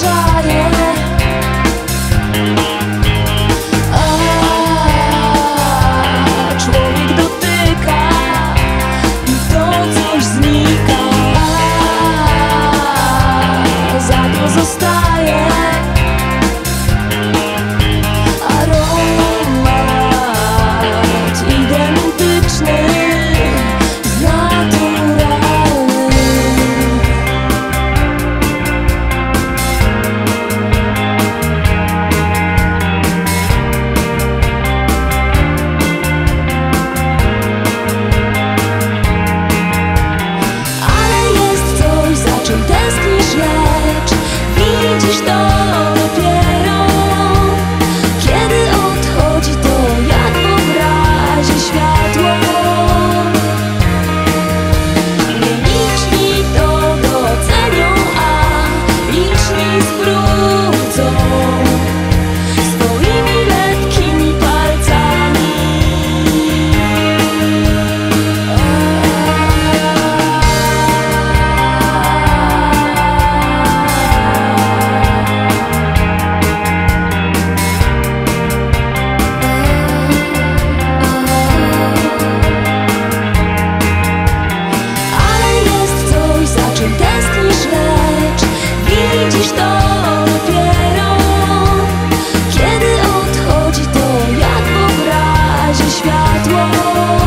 started Oh